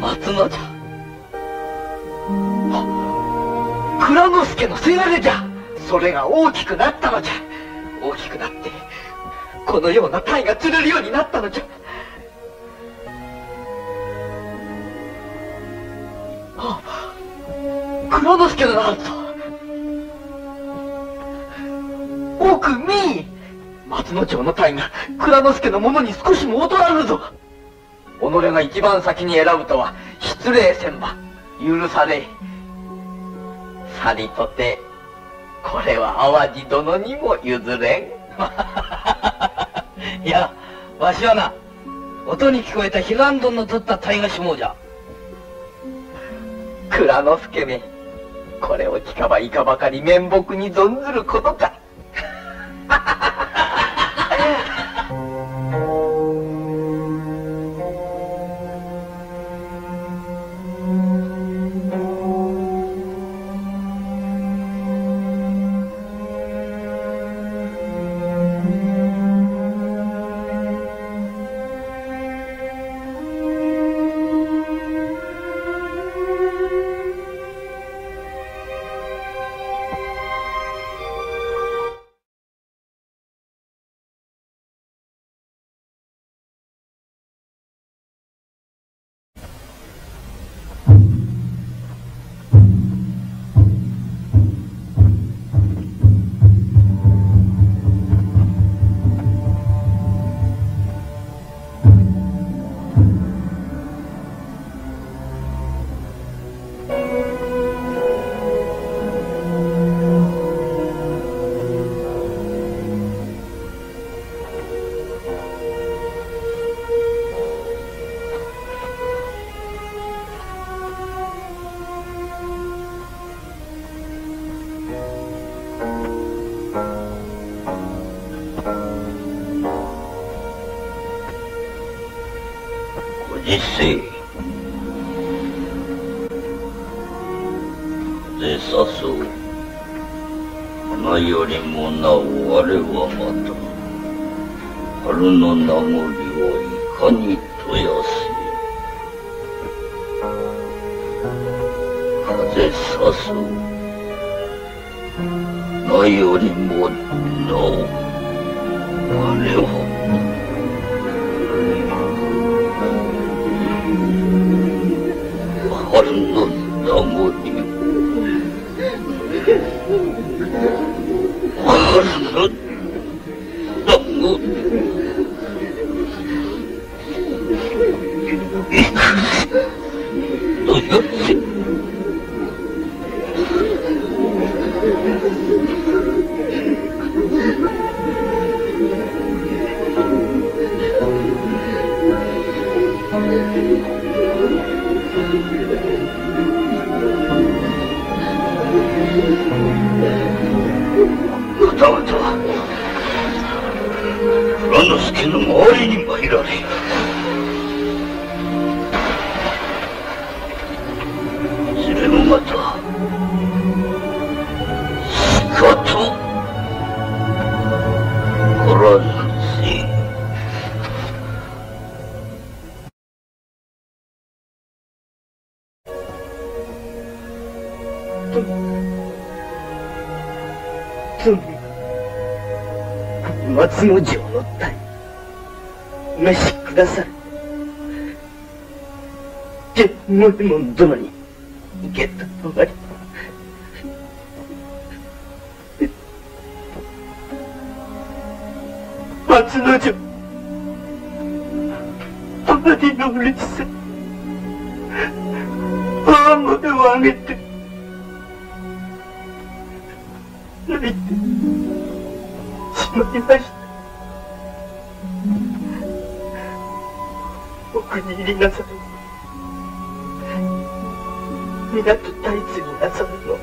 松野じゃ。蔵之助のせがれじゃ。それが大きくなったのじゃ。大きくなってこのような鯛が釣れるようになったのじゃ。あ蔵之助のなんと。奥見松之丞の鯛が蔵之助のものに少しも劣らぬぞ。己が一番先に選ぶとは失礼せんば許され。さりとてこれは淡路殿にも譲れん。いやわしはな音に聞こえた彼岸丼の取った鯛がしもうじゃ。蔵之助めこれを聞かばいかばかり面目に存ずることか。ご実世でさそう花よりもなお我はまた春の名残をいかにとやせ風さそうなよりもなお我は春の名残松之丞の鯛召しくださるじゃ。もえもん殿に受けた。まわり松之丞あまりの嬉しさ大声を上げて泣いてしまいました。奥に入りなさる港タイツになさるのを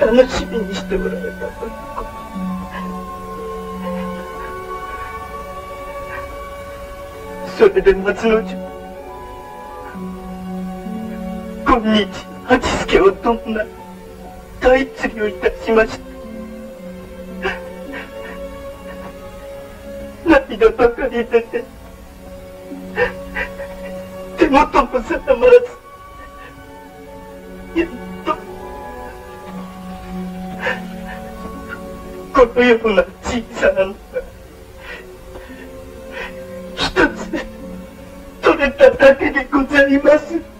楽しみにしておられたということそれで松之丞今日八助を伴いタイ釣りをいたしました涙ばかり出て手元も定まらずやっとこのような小さなのが一つ取れただけでございます。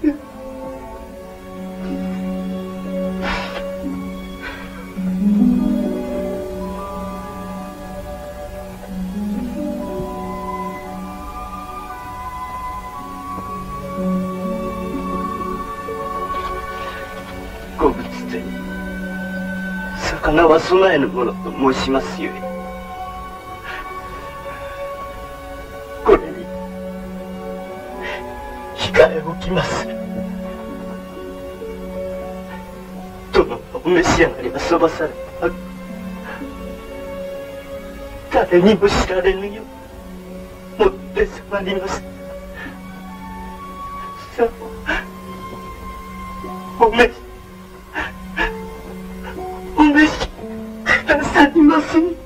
は備えぬものと申しますゆえこれに控えおきます。殿のお召し上がりはそばされた。誰にも知られぬよう持って迫ります。さあお召しお召しく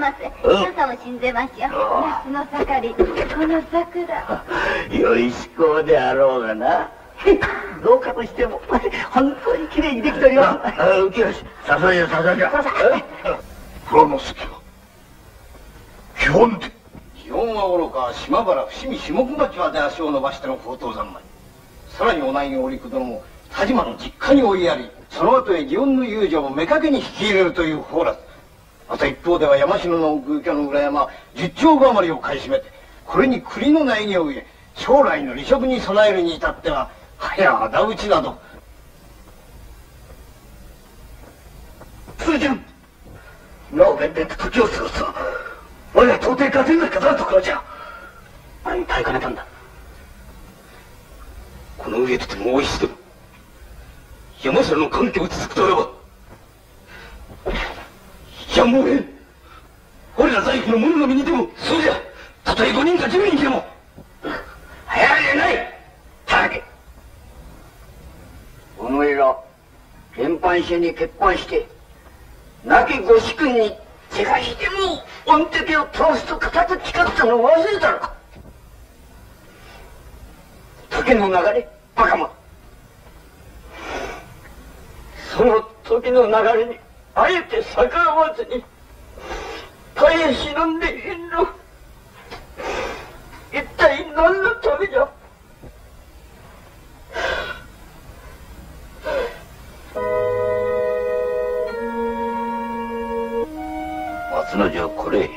お待ちなさいませ。皆様死んでましょう。夏の盛り、この桜。よいしこうであろうがな。どうかとしても 本当に綺麗にできております。浮き足、ささじゃささじゃ。蔵之助。は基本で。基本はおろか島原伏見下小町まで足を伸ばしての高等三昧。さらにお内儀織久殿も田島の実家に追いやりその後へ祇園の遊女を妾に引き入れるという法律また一方では山城の奥行きの裏山十丁分余りを買い占めてこれに栗の苗木を植え将来の離職に備えるに至ってははや仇討ちなど。通じゃんなお弁天と時を過ごすわ我は到底勝てぬかなところじゃ。何に耐えかねたんだ。この上とても大石でも山城の関係を続くとあれば。やむをえ俺ら財布の者の身にでもそうじゃ。たとえ5人か10人でも。流行りでない。たけ。お前ら、連藩者に結婚して、亡きご主君に是が非でも御敵を倒すと片と誓ったのを忘れたのか。時の流れ、バカ者。その時の流れに、あえて逆らわずに、耐え忍んでいる。の。一体何のためじゃ？松之丞これ。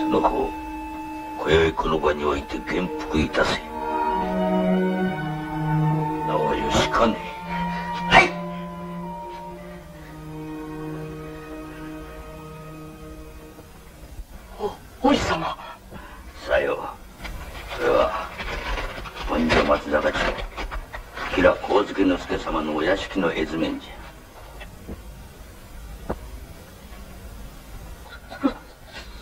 その子を今宵この場において元服いたせおよしかねはい。お、おじ様。さよう。それは本所松坂町吉良上野介様様のお屋敷の絵図面じゃ。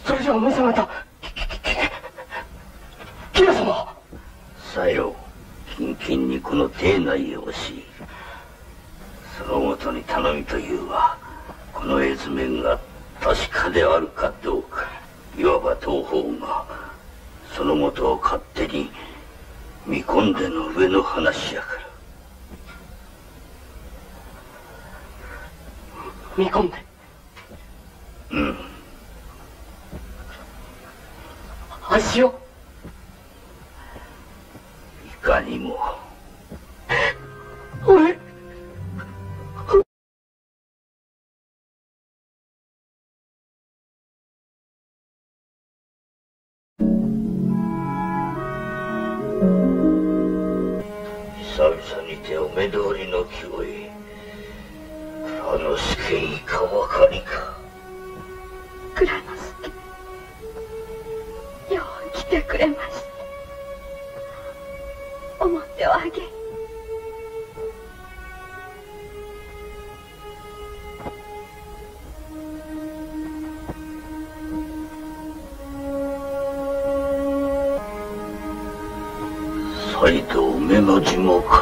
それじゃお前様とキラ様さよキンキンにこの邸内をしそのもとに頼みというはこの絵図面が確かであるかどうかいわば東方がそのもとを勝手に見込んでの上の話やから。見込んで？うん。足をいかにも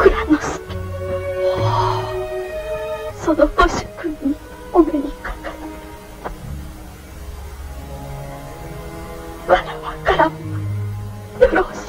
蔵之介そのご主君にお目にかかる。わらわからもよろし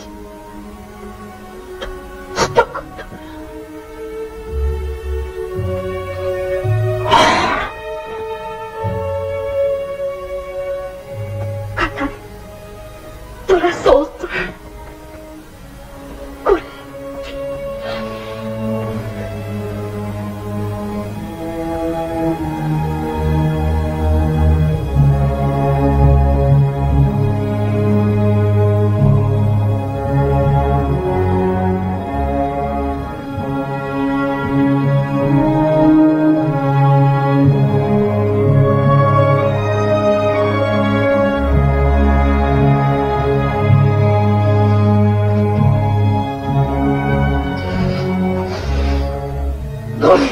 何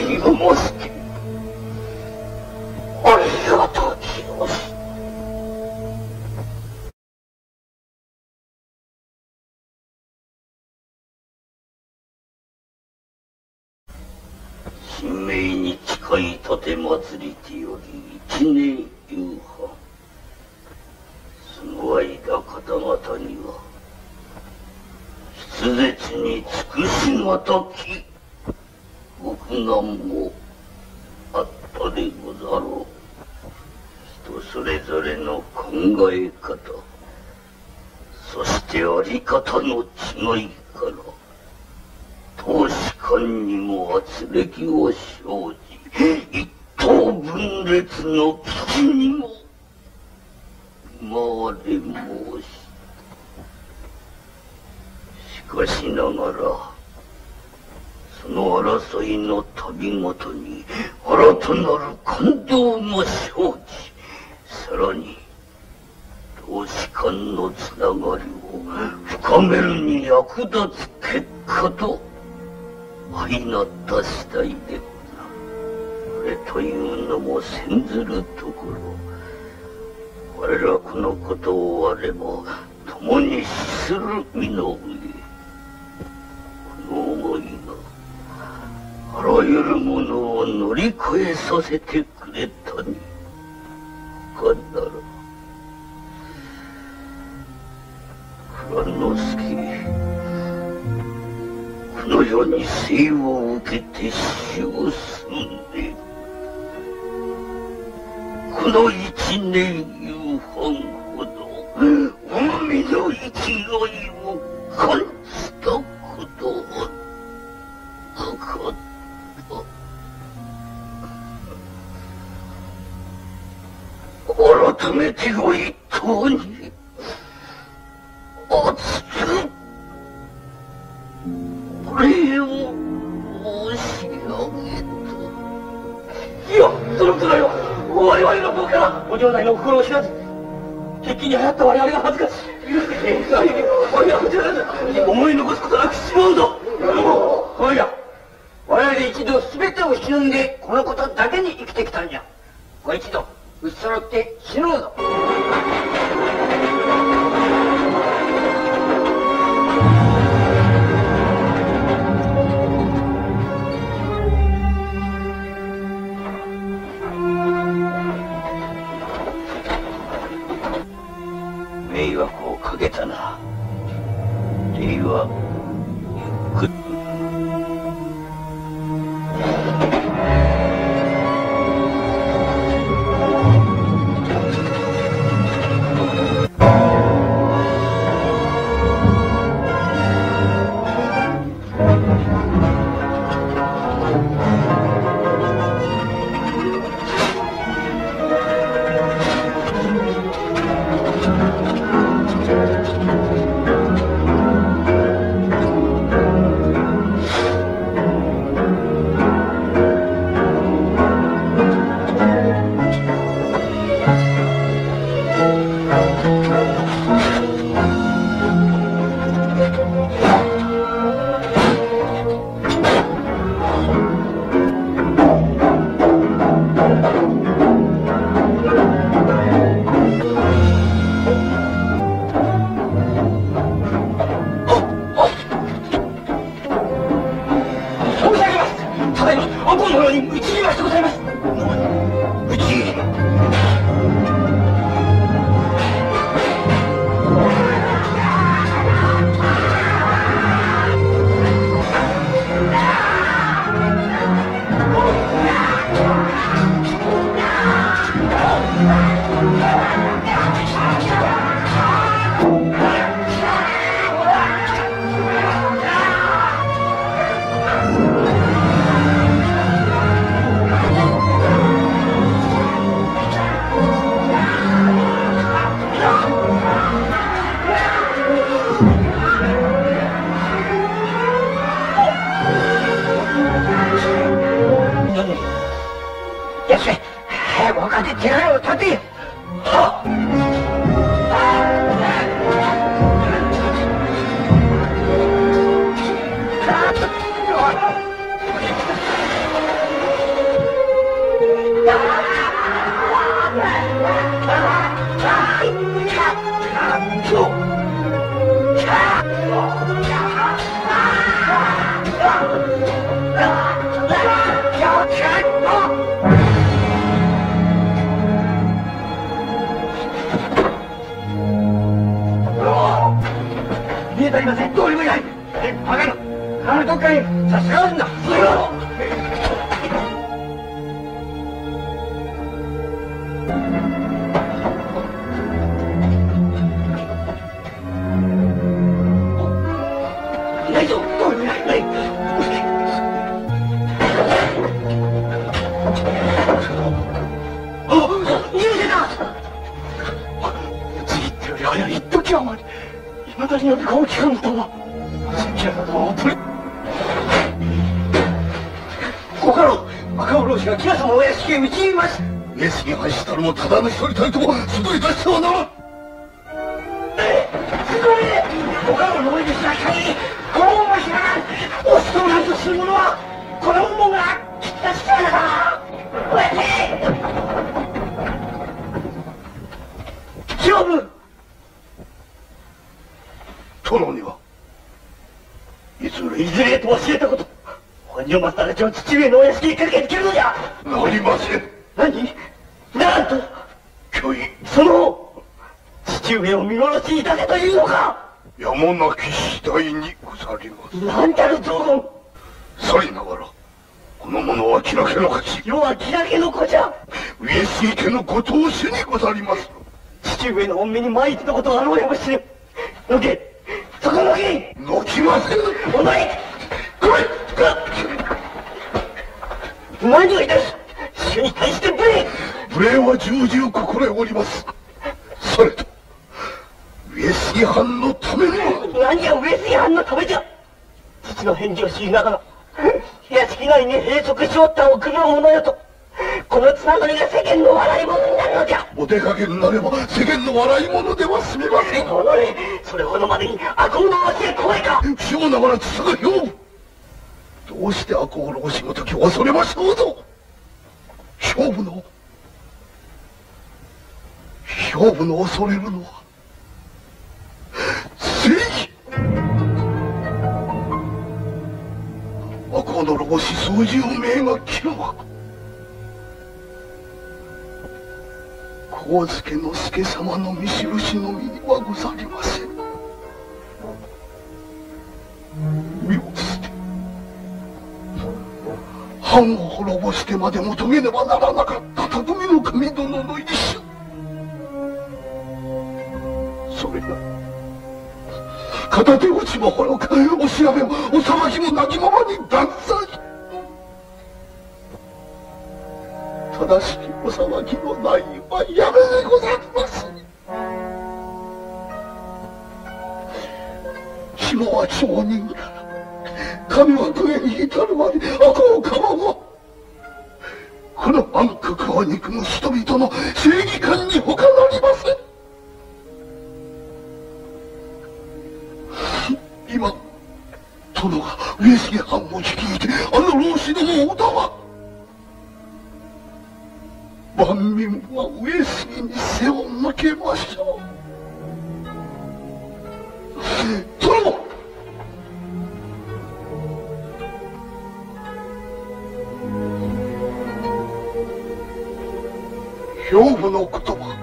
分裂の危機にも見舞われ申ししかしながらその争いの度ごとに新たなる感動も生じさらに同志間のつながりを深めるに役立つ結果と相なった次第でござるこれというのも先ずるところ。我らこのことを我も共に死する身の上。この思いがあらゆるものを乗り越えさせてくれたに。他なら。蔵之助この世に生を受けて死を済んで。の一年夕飯ほど、海の勢いを感じたことはなかった。改めてご一党に我々の僕からご城内の心を知らず。鉄器に流行った我々が恥ずかしい。許してくれ我々はこちらだ思い残すことなくしまうぞ。おいや我々一度全てを忍んでこのことだけに生きてきたんじゃ。ご一度打ち揃って死のうぞ。礼はやつめ早く他で手柄野あのどっかに差し掛かるんだ。しただの一人たりとも外に出してはならんすごいごのおいでしな限りこのまま知らない押しとなんとする者はこの者が切った力だおやて勝負殿には。いずれいずれと教えたこと本庄マスターたちを父上のお屋敷にかけてきるのじゃなりません何なんと虚偽その父上を見殺しにいたせというのか？やもなき次第にござります。なんたる雑言さりながらこの者はの勝ち。世はの子じゃ！上杉家のご当主にござります。父上のに参ったことがあろうやもしれん。のけそこのけのきません。お前これ何をいたす？主に対して無礼！無礼は重々心得おります。それとのためには。何が上杉藩のためじゃ。父の返事を知りながら屋敷内に閉塞しおった臆病者よとこのつながりが世間の笑い物になるのじゃ。お出かけになれば世間の笑い物では済みません。己それほどまでに悪行の忘れ怖いか。不祥ながら父が兵部どうして赤穂のお仕事きを恐れましょうぞ。兵部の兵部の恐れるのは赤穂の老子掃除を命が切らば上野之助様の見印の身にはござりません。身を捨て藩を滅ぼしてまでも遂げねばならなかった匠の神殿の一種それが片手落ちもほろかお調べもお裁きもなきままに断罪。正しきお裁きのないはやめでございます。下は町人から神は上に至るまで赤をかまわこの暗黒を憎む人々の正義感に他な今殿が上杉藩を率いてあの老子どもを歌は万民は上杉に背を向けましょう。殿兵部の言葉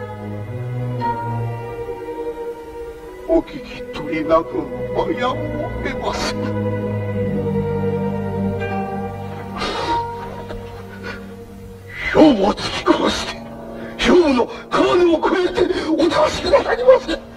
お聞き取りなくはやむを得ます。兵を突き殺して兵の川根を越えてお倒しくださりませ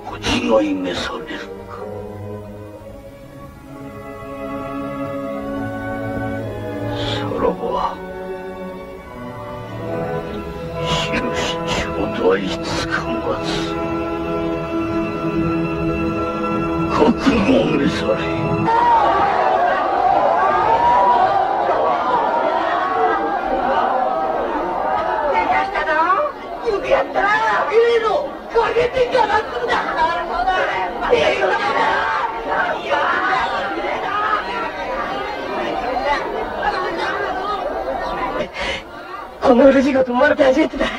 それともご自愛召されるかさらば印頂戴つかまつ。覚悟召され。よくやったな。ええのかけてかなっつんだええのこの嬉しいこと生まれて初めてだ。